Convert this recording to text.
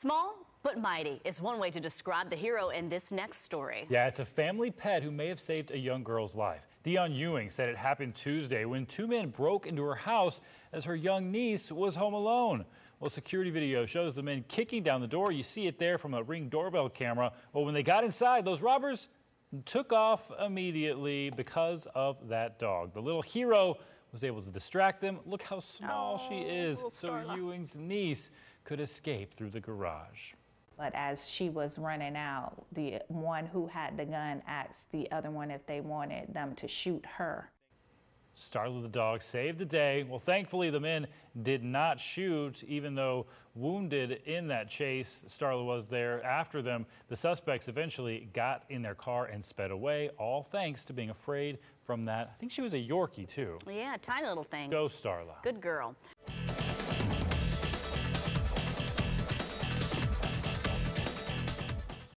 Small but mighty is one way to describe the hero in this next story. Yeah, it's a family pet who may have saved a young girl's life. Dion Ewing said it happened Tuesday when two men broke into her house as her young niece was home alone. Well, security video shows the men kicking down the door. You see it there from a ring doorbell camera. Well, when they got inside, those robbers took off immediately because of that dog. The little hero was able to distract them. Look how small Oh, she is, so Starla. Ewing's niece could escape through the garage. But as she was running out, the one who had the gun asked the other one if they wanted them to shoot her. Starla the dog saved the day. Well, thankfully, the men did not shoot, even though wounded in that chase. Starla was there after them. The suspects eventually got in their car and sped away, all thanks to being afraid from that. I think she was a Yorkie, too. Yeah, tiny little thing. Go, Starla. Good girl.